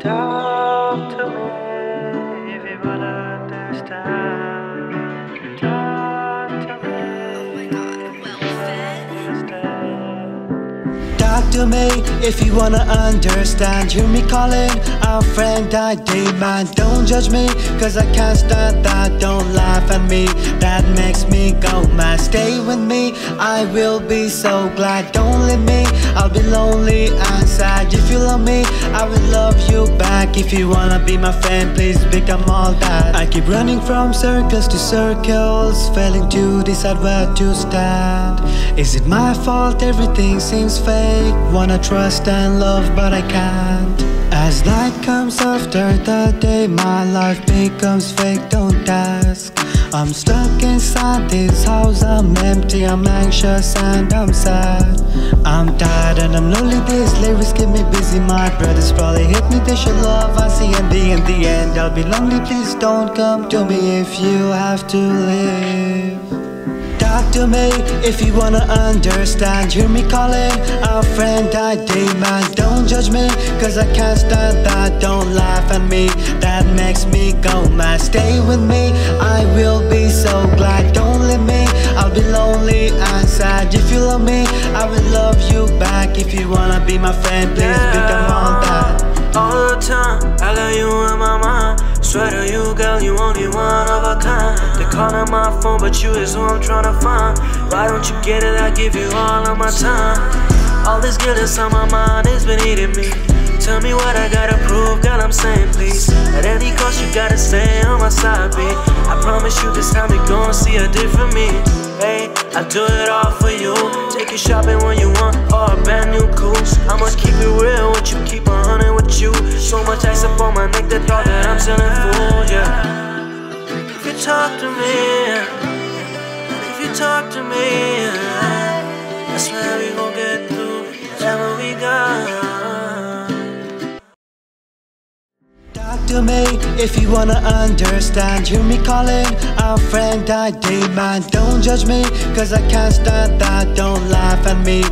Talk to me if you wanna understand. Talk to me if you wanna understand. Hear me calling our friend day, man. Don't judge me, cause I can't stand that. Don't laugh at me, that makes me go mad. Stay with me, I will be so glad. Don't leave me, I'll be lonely and sad. If you love me, I will love you back. If you wanna be my friend, please become all that. I keep running from circles to circles, failing to decide where to stand. Is it my fault everything seems fake? Wanna trust and love, but I can't. As night comes after the day, my life becomes fake, don't ask. I'm stuck inside this house, I'm empty, I'm anxious and I'm sad. I'm tired and I'm lonely, these lyrics keep me busy. My brothers probably hate me, they should love. I see in the, in the end, I'll be lonely, please don't come to me if you have to live. Talk to me if you wanna understand. Hear me calling our friend I day, man. Don't judge me, cause I can't stand that. Don't laugh at me, that makes me go mad. Stay with me, I will be so glad. Don't leave me, I'll be lonely and sad. If you love me, I will love you back. If you wanna be my friend, please become all that. All the time, I got you in my mind. Swear to kind. They call on my phone, but you is who I'm trying to find. Why don't you get it? I give you all of my time. All this that's on my mind has been eating me. Tell me what I gotta prove, girl, I'm saying please. At any cost, you gotta stay on my side, B. I promise you this time you gon' see a different me. Hey, I do it all for you. Take you shopping when you want, or a brand new coupe. I'ma keep it real with you, keep a talk to me, if you talk to me, I swear we gon' get through whatever we got. Talk to me if you wanna understand. Hear me calling our friend I day, man. Don't judge me, cause I can't stand that. Don't laugh at me,